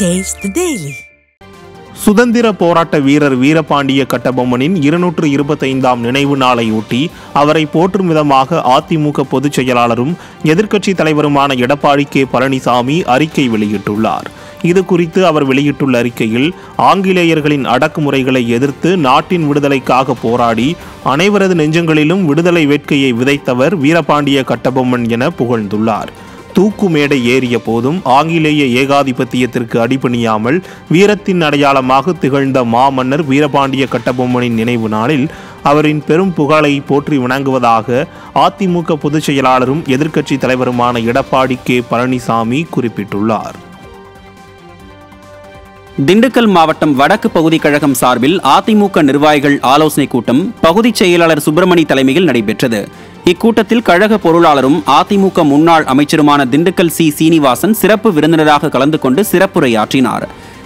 Taste daily சுதந்திர போராட்ட வீரர் வீரபாண்டிய கட்டபொம்மனின் இருநூற்று இருபத்தைந்தாம் நினைவு நாளையொட்டி அவரை போற்றும் விதமாக அதிமுக பொதுச் செயலாளரும் எதிர்க்கட்சி தலைவருமான எடப்பாடி கே. பழனிசாமி அறிக்கை வெளியிட்டுள்ளார். இது குறித்து அவர் வெளியிட்டுள்ள அறிக்கையில் ஆங்கிலேயர்களின் அடக்குமுறைகளை எதிர்த்து நாட்டின் விடுதலைக்காக போராடி அனைவரது நெஞ்சங்களிலும் விடுதலை வேட்கையை விதைத்தவர் வீரபாண்டிய கட்டபொம்மன் என புகழ்ந்துள்ளார். தூக்கு மேடை ஏறிய போதும் ஆங்கிலேய ஏகாதிபத்தியத்திற்கு அடிபணியாமல் வீரத்தின் அடையாளமாக திகழ்ந்த மாமன்னர் வீரபாண்டிய கட்டபொம்மனின் நினைவு நாளில் அவரின் பெரும் புகழை போற்றி வணங்குவதாக அதிமுக பொதுச் செயலாளரும் எதிர்க்கட்சி தலைவருமான எடப்பாடி கே. பழனிசாமி குறிப்பிட்டுள்ளார். திண்டுக்கல் மாவட்டம் வடக்கு பகுதி கழகம் சார்பில் அதிமுக நிர்வாகிகள் ஆலோசனைக் கூட்டம் பகுதிச் செயலாளர் சுப்பிரமணி தலைமையில் நடைபெற்றது. இக்கூட்டத்தில் கழக பொருளாளரும் அதிமுக முன்னாள் அமைச்சருமான திண்டுக்கல் சி. சீனிவாசன் சிறப்பு விருந்தினராக கலந்து கொண்டு சிறப்புரையாற்றினார்.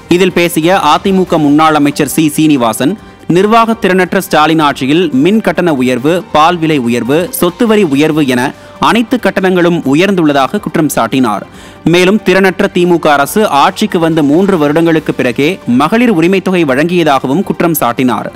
இதில் பேசிய அதிமுக முன்னாள் அமைச்சர் சி. சீனிவாசன் நிர்வாக திறனற்ற ஸ்டாலின் ஆட்சியில் மின் கட்டண உயர்வு பால் விலை உயர்வு சொத்து வரி உயர்வு என அனைத்து கட்டணங்களும் உயர்ந்துள்ளதாக குற்றம் சாட்டினார். மேலும் திறனற்ற திமுக அரசு ஆட்சிக்கு வந்த மூன்று வருடங்களுக்கு பிறகே மகளிர் உரிமைத் தொகை வழங்கியதாகவும் குற்றம் சாட்டினார்.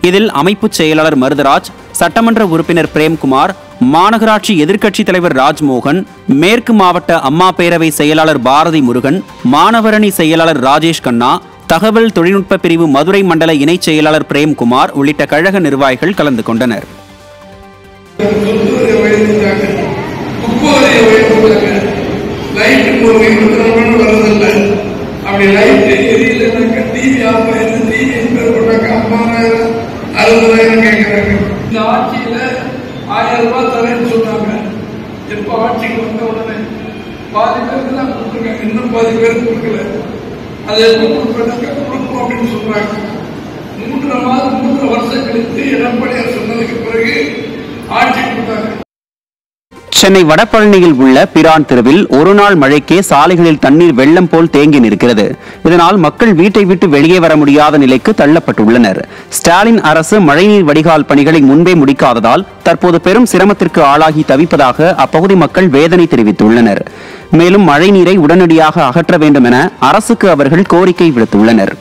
இதில் அமைப்புச் செயலாளர் மருதராஜ் சட்டமன்ற உறுப்பினர் பிரேம்குமார் மாநகராட்சி எதிர்க்கட்சித் தலைவர் ராஜ்மோகன் மேற்கு மாவட்ட அம்மா பேரவை செயலாளர் பாரதி முருகன் மாணவரணி செயலாளர் ராஜேஷ் கண்ணா தகவல் தொழில்நுட்ப பிரிவு மதுரை மண்டல இணைச் செயலாளர் பிரேம்குமார் உள்ளிட்ட கழக நிர்வாகிகள் கலந்து கொண்டனர். அப்படி டிவி ஆஃப் டிவி ரிப்பேர் அறுபதாயிரம் கேட்குறாங்க இந்த ஆட்சியில் ஆயிரம் ரூபாய் தரேன்னு சொன்னாங்க. எப்போ ஆட்சிக்கு வந்த உடனே பாதி பேருக்கு தான் கொடுத்துருக்காங்க. இன்னும் பாதி பேருக்கு கொடுக்கல. அதை எப்போ கொடுப்பேன்னாக்க கொடுப்போம் அப்படின்னு சொல்றாங்க. மூன்றரை மாதம் மூன்று வருஷம் கழித்து எடப்பாடியார் சொன்னதுக்கு பிறகு ஆட்சி கொடுத்தாங்க. சென்னை வடபழனியில் உள்ள பிரான் தெருவில் ஒரு நாள் மழைக்கே சாலைகளில் தண்ணீர் வெள்ளம் போல் தேங்கி நிற்கிறது. இதனால் மக்கள் வீட்டை விட்டு வெளியே வர முடியாத நிலைக்கு தள்ளப்பட்டுள்ளனர். ஸ்டாலின் அரசு மழைநீர் வடிகால் பணிகளை முன்பே முடிக்காததால் தற்போது பெரும் சிரமத்திற்கு ஆளாகி தவிப்பதாக அப்பகுதி மக்கள் வேதனை தெரிவித்துள்ளனர். மேலும் மழைநீரை உடனடியாக அகற்ற வேண்டும் என அரசுக்கு அவர்கள் கோரிக்கை விடுத்துள்ளனர்.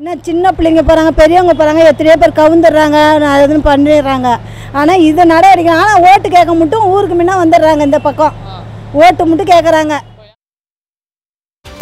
இன்னும் சின்ன பிள்ளைங்க போகிறாங்க பெரியவங்க போகிறாங்க எத்தனையோ பேர் கவுந்துடுறாங்க நான் எதுவும் பண்ணிடுறாங்க. ஆனால் இது நடவடிக்கை ஆனால் ஓட்டு கேட்க மட்டும் ஊருக்கு முன்ன வந்துடுறாங்க இந்த பக்கம். ஓட்டு மட்டும் கேட்குறாங்க.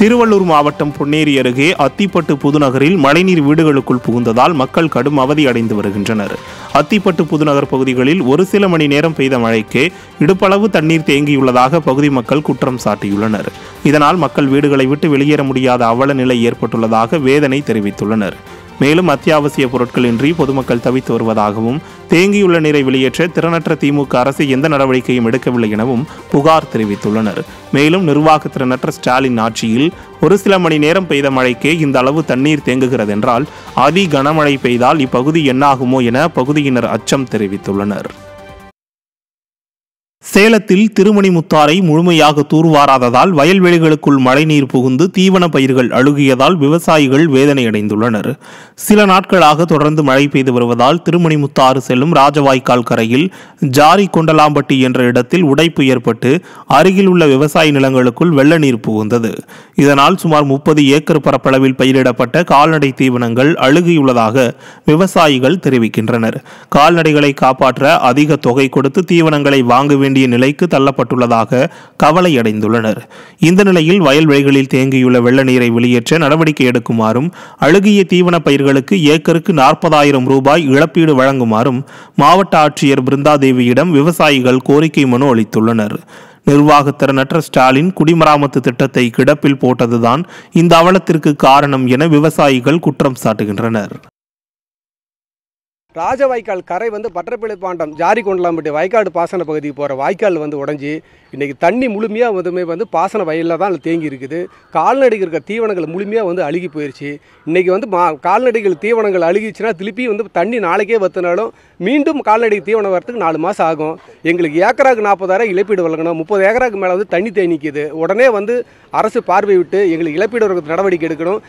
திருவள்ளூர் மாவட்டம் பொன்னேரி அருகே அத்திப்பட்டு புதுநகரில் மழைநீர் வீடுகளுக்குள் புகுந்ததால் மக்கள் கடும் அவதி அடைந்து வருகின்றனர். அத்திப்பட்டு புதுநகர் பகுதிகளில் ஒரு சில மணி நேரம் பெய்த மழைக்கு இடுப்பளவு தண்ணீர் தேங்கியுள்ளதாக பகுதி மக்கள் குற்றம் சாட்டியுள்ளனர். இதனால் மக்கள் வீடுகளை விட்டு வெளியேற முடியாத அவல நிலை ஏற்பட்டுள்ளதாக வேதனை தெரிவித்துள்ளனர். மேலும் அத்தியாவசிய பொருட்களின்றி பொதுமக்கள் தவித்து வருவதாகவும் தேங்கியுள்ள நீரை வெளியேற்ற திறனற்ற திமுக அரசு எந்த நடவடிக்கையும் எடுக்கவில்லை எனவும் புகார் தெரிவித்துள்ளனர். மேலும் நிர்வாக திறனற்ற ஸ்டாலின் ஆட்சியில் ஒரு சில மணி நேரம் பெய்த மழைக்கே இந்த அளவு தண்ணீர் தேங்குகிறது என்றால் அதி கனமழை பெய்தால் இப்பகுதி என்னாகுமோ என பகுதியினர் அச்சம் தெரிவித்துள்ளனர். சேலத்தில் திருமணிமுத்தாரை முழுமையாக தூர்வாராததால் வயல்வெளிகளுக்குள் மழைநீர் புகுந்து தீவன பயிர்கள் அழுகியதால் விவசாயிகள் வேதனையடைந்துள்ளனர். சில நாட்களாக தொடர்ந்து மழை பெய்து வருவதால் திருமணிமுத்தாறு செல்லும் ராஜவாய்க்கால் கரையில் ஜாரி கொண்டலாம்பட்டி என்ற இடத்தில் உடைப்பு ஏற்பட்டு அருகில் உள்ள விவசாய நிலங்களுக்குள் வெள்ள நீர் புகுந்தது. இதனால் சுமார் முப்பது ஏக்கர் பரப்பளவில் பயிரிடப்பட்ட கால்நடை தீவனங்கள் அழுகியுள்ளதாக விவசாயிகள் தெரிவிக்கின்றனர். கால்நடைகளை காப்பாற்ற அதிக தொகை கொடுத்து தீவனங்களை வாங்க வேண்டிய நிலைக்கு தள்ளப்பட்டுள்ளதாக கவலை அடைந்துள்ளனர் இந்த நிலையில் வயல்வெளிகளில் தேங்கியுள்ள வெள்ள நீரை வெளியேற்ற நடவடிக்கை எடுக்குமாறும் அழுகிய தீவன பயிர்களுக்கு ஏக்கருக்கு நாற்பதாயிரம் ரூபாய் இழப்பீடு வழங்குமாறும் மாவட்ட ஆட்சியர் பிருந்தாதேவியிடம் விவசாயிகள் கோரிக்கை மனு அளித்துள்ளனர். நிர்வாகத்திறனற்ற ஸ்டாலின் குடிமராமத்து திட்டத்தை கிடப்பில் போட்டதுதான் இந்த அவலத்திற்கு காரணம் என விவசாயிகள் குற்றம் சாட்டுகின்றனர். ராஜவாய்க்கால் கரை வந்து பட்டரப்பிள்ளைப்பாண்டம் ஜாரி கொண்டலாம்பட்டி வயக்காடு பாசன பகுதிக்கு போகிற வாய்க்கால் வந்து உடஞ்சி இன்றைக்கி தண்ணி முழுமையாக வந்துமே வந்து பாசன வயலில் தான் தேங்கி இருக்குது. கால்நடைக்கு இருக்கிற தீவனங்கள் முழுமையாக வந்து அழுகி போயிடுச்சு இன்றைக்கி வந்து மா கால்நடைகள் தீவனங்கள் அழுகிச்சுன்னா திருப்பி வந்து தண்ணி நாளைக்கே வத்தினாலும் மீண்டும் கால்நடை தீவனம் வரத்துக்கு நாலு மாதம் ஆகும். எங்களுக்கு ஏக்கராக்கு நாற்பதாயிரம் இழப்பீடு வழங்கணும். முப்பது ஏக்கராக்கு மேலே வந்து தண்ணி தேங்கி நிற்கிது உடனே வந்து அரசு பார்வை விட்டு எங்களுக்கு இழப்பீடு வழங்க நடவடிக்கை எடுக்கணும்.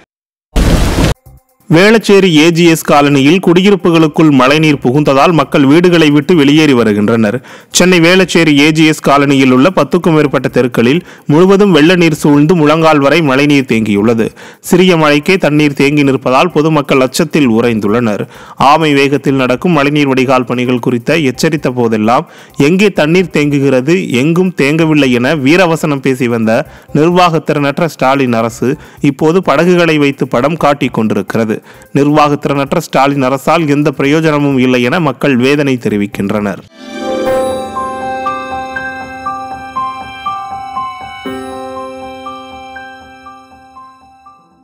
வேளச்சேரி ஏஜிஎஸ் காலனியில் குடியிருப்புகளுக்குள் மழைநீர் புகுந்ததால் மக்கள் வீடுகளை விட்டு வெளியேறி வருகின்றனர். சென்னை வேளச்சேரி ஏஜிஎஸ் காலனியில் உள்ள பத்துக்கும் மேற்பட்ட தெருக்களில் முழுவதும் வெள்ள நீர் சூழ்ந்து முழங்கால் வரை மழைநீர் தேங்கியுள்ளது. சிறிய மழைக்கே தண்ணீர் தேங்கி நிற்பதால் பொதுமக்கள் அச்சத்தில் உறைந்துள்ளனர். ஆமை வேகத்தில் நடக்கும் மழைநீர் வடிகால் பணிகள் குறித்த எச்சரித்த போதெல்லாம் எங்கே தண்ணீர் தேங்குகிறது எங்கும் தேங்கவில்லை என வீரவசனம் பேசி வந்த நிர்வாகத்திறனற்ற ஸ்டாலின் அரசு இப்போது படகுகளை வைத்து படம் காட்டிக் கொண்டிருக்கிறது. நிர்வாகத்திறனற்ற ஸ்டாலின் அரசால் எந்த பிரயோஜனமும் இல்லை என மக்கள் வேதனை தெரிவிக்கின்றனர்.